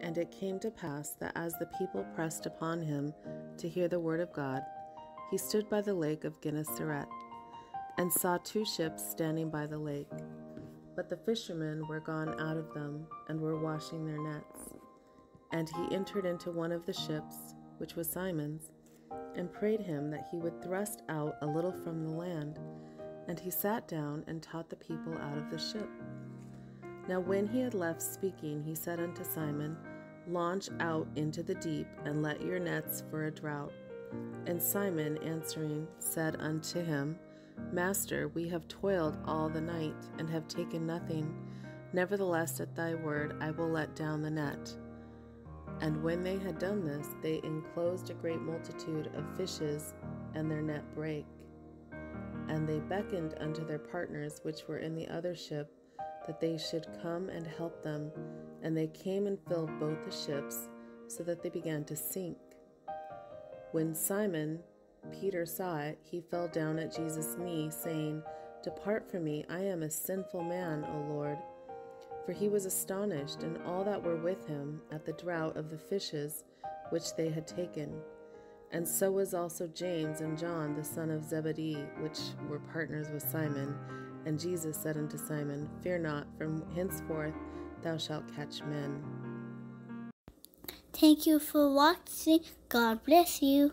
And it came to pass that as the people pressed upon him to hear the word of God, he stood by the lake of Gennesaret, and saw two ships standing by the lake. But the fishermen were gone out of them, and were washing their nets. And he entered into one of the ships, which was Simon's, and prayed him that he would thrust out a little from the land. And he sat down and taught the people out of the ship. Now, when he had left speaking, he said unto Simon, Launch out into the deep, and let your nets for a draught. And Simon answering said unto him, Master, we have toiled all the night, and have taken nothing. Nevertheless, at thy word, I will let down the net. And when they had done this, they enclosed a great multitude of fishes, and their net brake. And they beckoned unto their partners which were in the other ship, that they should come and help them. And they came and filled both the ships, so that they began to sink. When Simon Peter saw it, he fell down at Jesus' knee, saying, Depart from me, I am a sinful man, O Lord. For he was astonished, and all that were with him, at the draught of the fishes which they had taken. And so was also James and John, the son of Zebedee, which were partners with Simon. And Jesus said unto Simon, Fear not, from henceforth thou shalt catch men. Thank you for watching. God bless you.